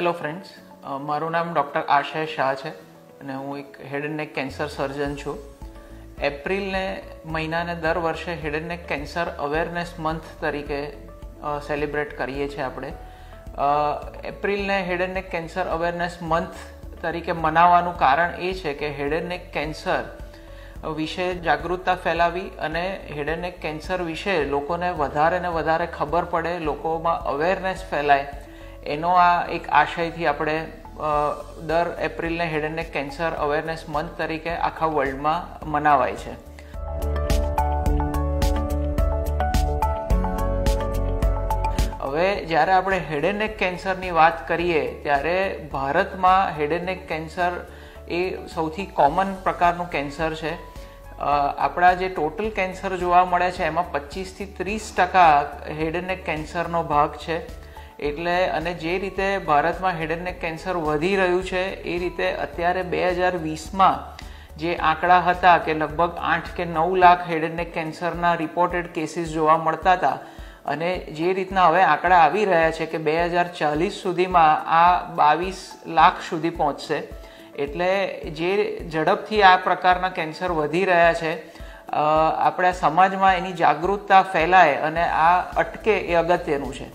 Hello friends મારું નામ doctor આશય શાહ છે અને હું એક હેડ એન્ડ નેક કેન્સર સર્જન છું. એપ્રિલને મહિનાને દર વર્ષે head and neck cancer awareness month તરીકે સેલિબ્રેટ કરીએ છીએ આપણે. એપ્રિલને head and neck cancer awareness month તરીકે મનાવવાનું કારણ એ છે કે હેડ એન્ડ નેક કેન્સર વિશે જાગૃતતા ફેલાવી અને હેડ એન્ડ નેક કેન્સર વિશે લોકોને વધારે ને વધારે ખબર પડે, લોકોમાં અવેરનેસ ફેલાય એનો આ એક આશયથી આપણે દર એપ્રિલને head and cancer awareness month તરીકે આખા વર્લ્ડમાં મનાવાય છે. હવે જ્યારે આપણે હેડ એન્ડ નેક કેન્સરની વાત કરીએ, ત્યારે ભારતમાં હેડ એન્ડ નેક કેન્સર એ સૌથી કોમન પ્રકારનું કેન્સર છે. આપણા જે ટોટલ કેન્સર જોવા મળે છે, એમાં પચીસથી ત્રીસ ટકા હેડ એન્ડ નેક કેન્સરનો ભાગ છે. એટલે અને જે રીતે ભારતમાં હેડ કેન્સર વધી રહ્યું છે, એ રીતે અત્યારે બે હજાર વીસમાં જે આંકડા હતા કે લગભગ આઠ કે નવ લાખ હેડ કેન્સરના રિપોર્ટેડ કેસીસ જોવા મળતા હતા અને જે રીતના હવે આંકડા આવી રહ્યા છે કે બે હજાર ચાલીસ સુધીમાં આ બાવીસ લાખ સુધી પહોંચશે. એટલે જે ઝડપથી આ પ્રકારના કેન્સર વધી રહ્યા છે આપણા સમાજમાં એની જાગૃતતા ફેલાય અને આ અટકે એ અગત્યનું છે.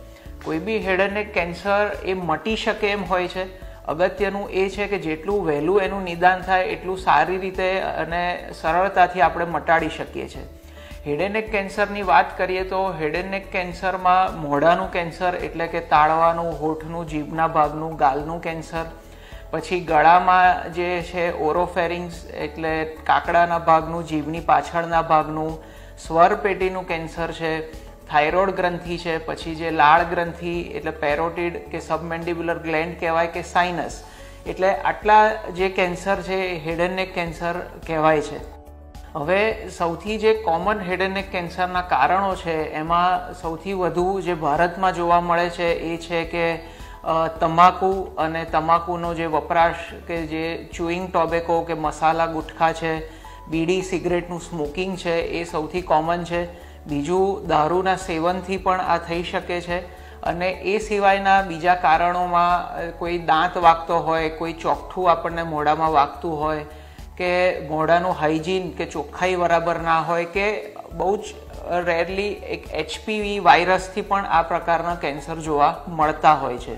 કોઈ બી હેડ કેન્સર એ મટી શકે એમ હોય છે. અગત્યનું એ છે કે જેટલું વહેલું એનું નિદાન થાય, એટલું સારી રીતે અને સરળતાથી આપણે મટાડી શકીએ છીએ. હેડ એન્ડ નેક કેન્સરની વાત કરીએ તો હેડ એન્ડ નેક કેન્સરમાં મોઢાનું કેન્સર એટલે કે તાળવાનું, હોઠનું, જીભના ભાગનું, ગાલનું કેન્સર, પછી ગળામાં જે છે ઓરોફેરિંગ્સ એટલે કાકડાના ભાગનું, જીભની પાછળના ભાગનું, સ્વર પેટીનું કેન્સર છે થાઇરોઇડ ગ્રંથિ છે, પછી જે લાળ ગ્રંથિ, એટલે પેરોટિડ કે સબમેન્ડિબ્યુલર ગ્લેન્ડ કહેવાય કે સાઇનસ. એટલે આટલા જે કેન્સર છે હેડ એન્ડ કેન્સર કહેવાય છે. હવે સૌથી જે કોમન હેડ કેન્સરના કારણો છે, એમાં સૌથી વધુ જે ભારતમાં જોવા મળે છે, એ છે કે તમાકુ અને તમાકુનો જે વપરાશ કે જે ચુઈંગ ટોબેકો કે મસાલા ગુટખા છે, બીડી સિગરેટનું સ્મોકિંગ છે, એ સૌથી કોમન છે. બીજું દારૂના સેવનથી પણ આ થઈ શકે છે અને એ સિવાયના બીજા કારણોમાં કોઈ દાંત વાગતો હોય, કોઈ ચોખ્ઠું આપણને મોઢામાં વાગતું હોય, કે મોઢાનું હાઇજીન કે ચોખ્ખાઈ બરાબર ના હોય, કે બહુ જ રેરલી એક એચપીવી વાયરસથી પણ આ પ્રકારના કેન્સર જોવા મળતા હોય છે.